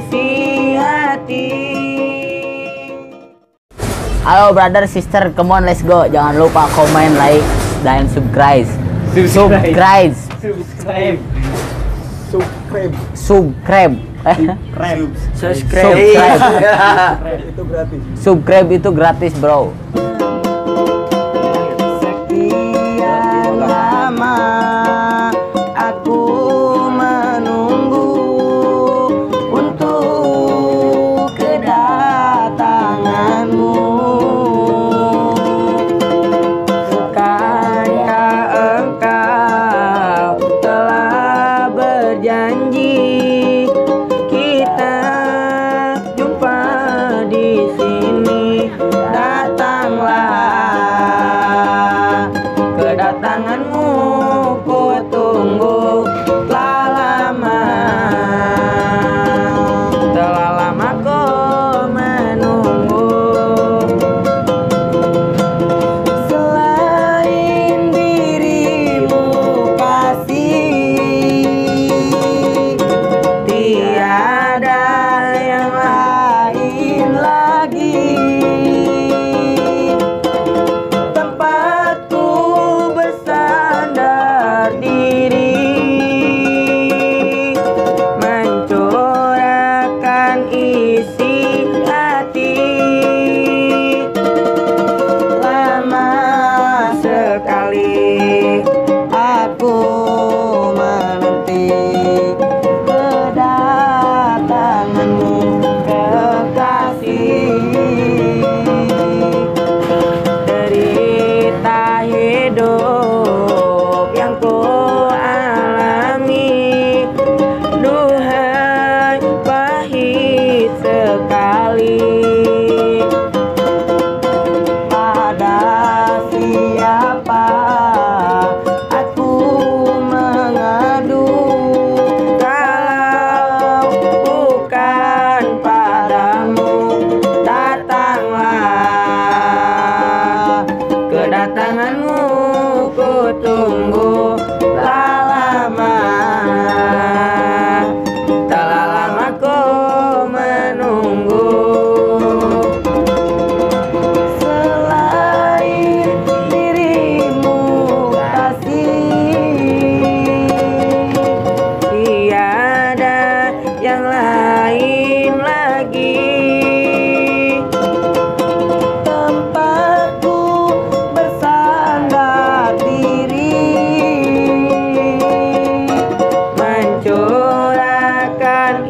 isi hati. Halo brother, sister, come on let's go. Jangan lupa komen, like, dan subscribe. Subscribe. Subscribe. Subscribe. Subscribe. Subscribe. Subscribe. Itu gratis. Subscribe itu gratis bro. tanganmu kutu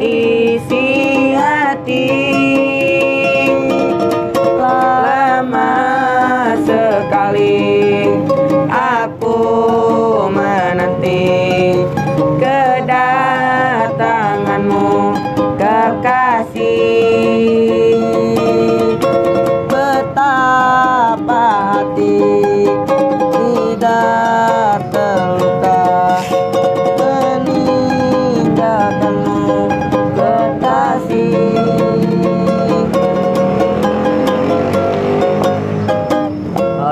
it.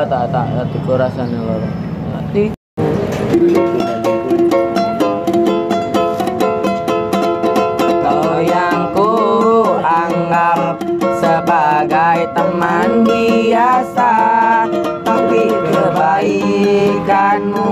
tak tak tiga rasane loro ati Toyangku anggap sebagai teman biasa Tapi kebaikanmu